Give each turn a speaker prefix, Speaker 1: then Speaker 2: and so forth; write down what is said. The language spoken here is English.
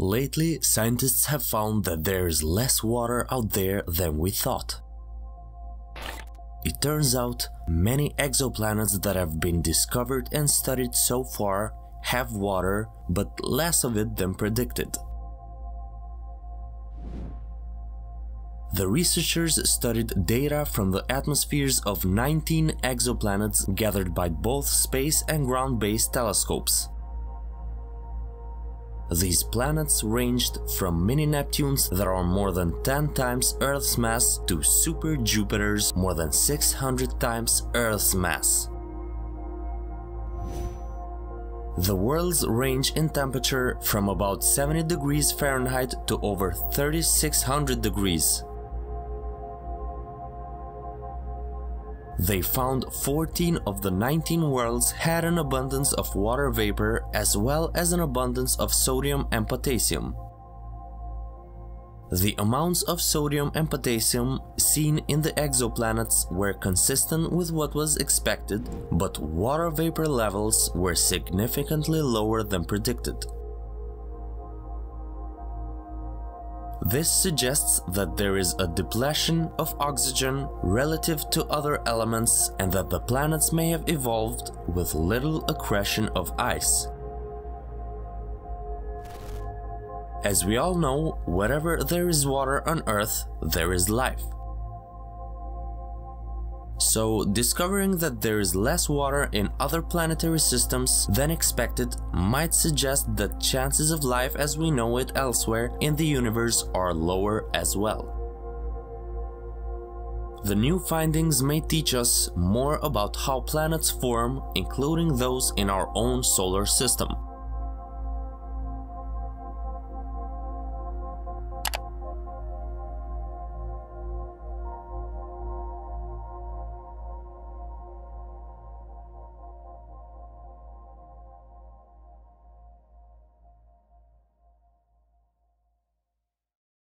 Speaker 1: Lately, scientists have found that there is less water out there than we thought. It turns out, many exoplanets that have been discovered and studied so far have water, but less of it than predicted. The researchers studied data from the atmospheres of 19 exoplanets gathered by both space and ground-based telescopes. These planets ranged from mini-Neptunes that are more than 10 times Earth's mass to super Jupiters more than 600 times Earth's mass. The worlds range in temperature from about 70 degrees Fahrenheit to over 3600 degrees. They found 14 of the 19 worlds had an abundance of water vapor as well as an abundance of sodium and potassium. The amounts of sodium and potassium seen in the exoplanets were consistent with what was expected, but water vapor levels were significantly lower than predicted. This suggests that there is a depletion of oxygen relative to other elements and that the planets may have evolved with little accretion of ice. As we all know, wherever there is water on Earth, there is life. So, discovering that there is less water in other planetary systems than expected might suggest that chances of life as we know it elsewhere in the universe are lower as well. The new findings may teach us more about how planets form, including those in our own solar system.